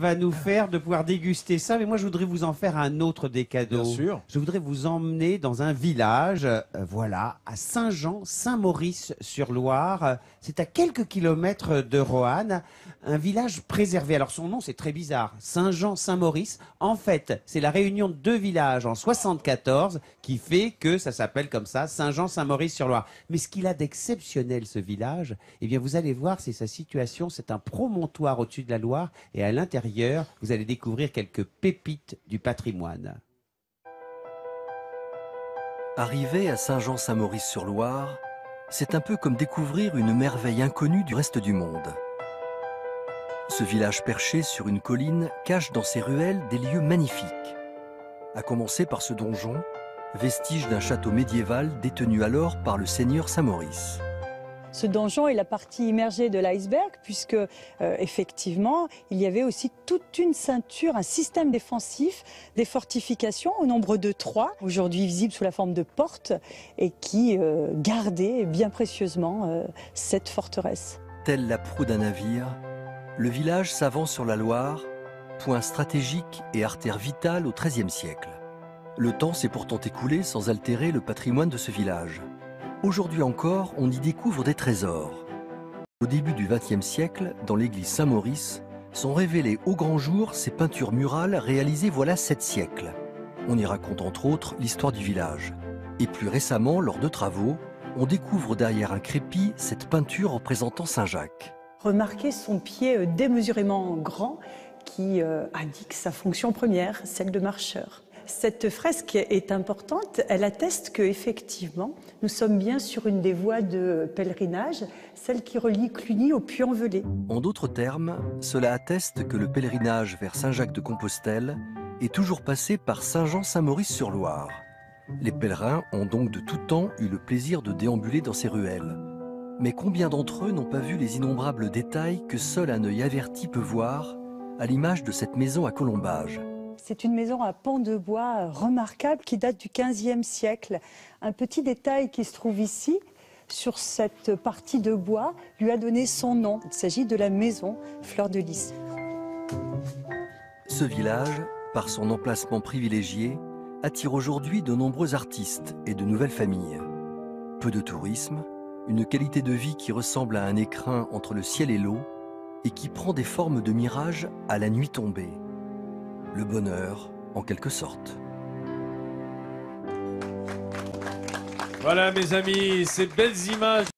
va nous faire de pouvoir déguster ça, mais moi je voudrais vous en faire un autre des cadeaux. Bien sûr. Je voudrais vous emmener dans un village, euh, voilà, à Saint-Jean-Saint-Maurice-sur-Loire. C'est à quelques kilomètres de Roanne, un village préservé. Alors son nom c'est très bizarre, Saint-Jean-Saint-Maurice. En fait, c'est la réunion de deux villages en 74 qui fait que ça s'appelle comme ça, Saint-Jean-Saint-Maurice-sur-Loire. Mais ce qu'il a d'exceptionnel ce village, eh bien vous allez voir, c'est sa situation, c'est un promontoire au-dessus de la Loire et à l'intérieur, vous allez découvrir quelques pépites du patrimoine. Arriver à Saint-Jean-Saint-Maurice-sur-Loire, c'est un peu comme découvrir une merveille inconnue du reste du monde. Ce village perché sur une colline cache dans ses ruelles des lieux magnifiques. À commencer par ce donjon, vestige d'un château médiéval détenu alors par le seigneur Saint-Maurice. Ce donjon est la partie immergée de l'iceberg puisque euh, effectivement il y avait aussi toute une ceinture, un système défensif, des fortifications au nombre de trois, aujourd'hui visibles sous la forme de portes et qui euh, gardaient bien précieusement euh, cette forteresse. Telle la proue d'un navire, le village s'avance sur la Loire, point stratégique et artère vitale au XIIIe siècle. Le temps s'est pourtant écoulé sans altérer le patrimoine de ce village. Aujourd'hui encore, on y découvre des trésors. Au début du XXe siècle, dans l'église Saint-Maurice, sont révélées au grand jour ces peintures murales réalisées voilà sept siècles. On y raconte entre autres l'histoire du village. Et plus récemment, lors de travaux, on découvre derrière un crépi cette peinture représentant Saint-Jacques. Remarquez son pied euh, démesurément grand qui euh, indique sa fonction première, celle de marcheur. Cette fresque est importante, elle atteste qu'effectivement, nous sommes bien sur une des voies de pèlerinage, celle qui relie Cluny au Puy-en-Velay. En d'autres termes, cela atteste que le pèlerinage vers Saint-Jacques-de-Compostelle est toujours passé par Saint-Jean-Saint-Maurice-sur-Loire. Les pèlerins ont donc de tout temps eu le plaisir de déambuler dans ces ruelles. Mais combien d'entre eux n'ont pas vu les innombrables détails que seul un œil averti peut voir, à l'image de cette maison à colombage? C'est une maison à pans de bois remarquable qui date du XVe siècle. Un petit détail qui se trouve ici, sur cette partie de bois, lui a donné son nom. Il s'agit de la maison Fleur de Lys. Ce village, par son emplacement privilégié, attire aujourd'hui de nombreux artistes et de nouvelles familles. Peu de tourisme, une qualité de vie qui ressemble à un écrin entre le ciel et l'eau et qui prend des formes de mirage à la nuit tombée le bonheur en quelque sorte. Voilà mes amis, ces belles images